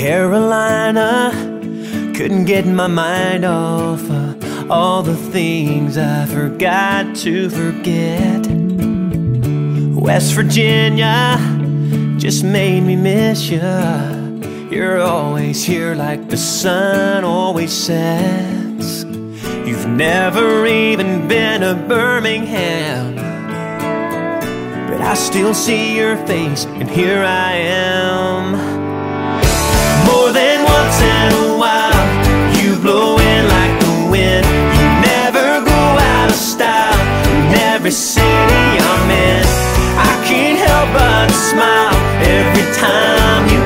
Carolina, couldn't get my mind off of all the things I forgot to forget. West Virginia just made me miss you. You're always here like the sun always sets. You've never even been to Birmingham. But I still see your face, and here I am. More than once in a while, you blow in like the wind. You never go out of style in every city I'm in. I can't help but smile every time you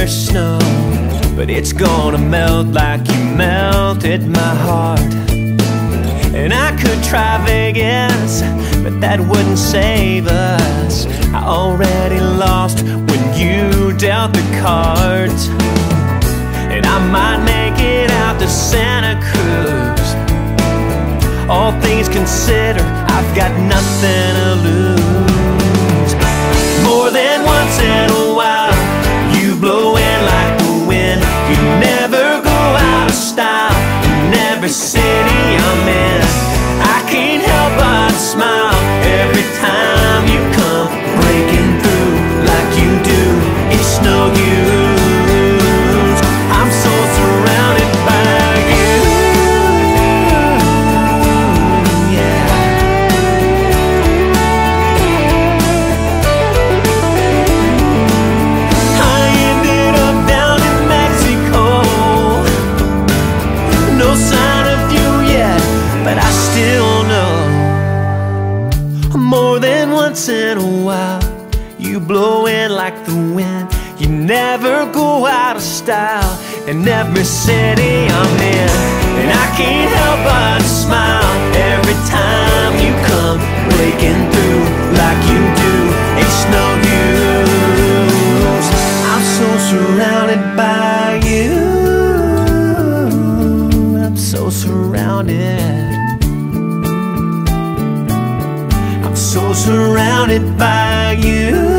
there's snow, but it's gonna melt like you melted my heart. And I could try Vegas, but that wouldn't save us. I already lost when you dealt the cards. And I might make it out to Santa Cruz. All things considered, I've got nothing city I'm once in a while, you blow in like the wind. You never go out of style in every city I'm in. And I can't help but smile surrounded by you.